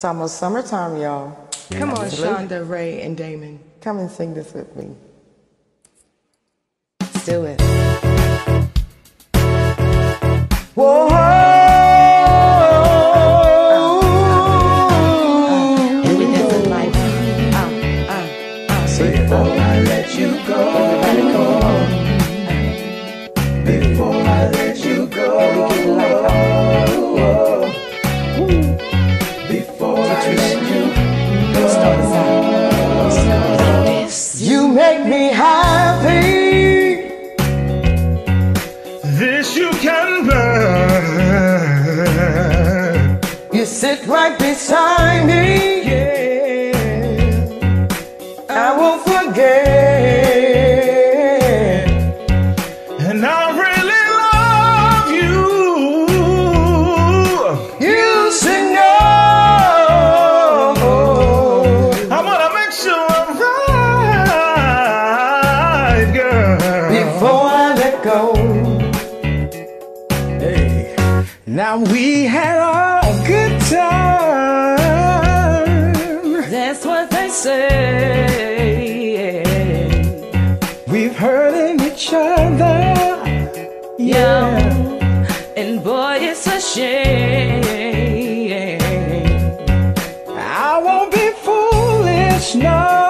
It's almost summertime, y'all. Come on, Shonda, Ray, and Damon. Come and sing this with me. Let's do it. you sit right beside me. Yeah, I won't forget. And I really love you. You should know. I wanna make sure I'm right, girl. Before I let go. Hey. Now we had all good time. That's what they say. We've hurting each other. Yeah. And boy, it's a shame. I won't be foolish, no.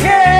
scared.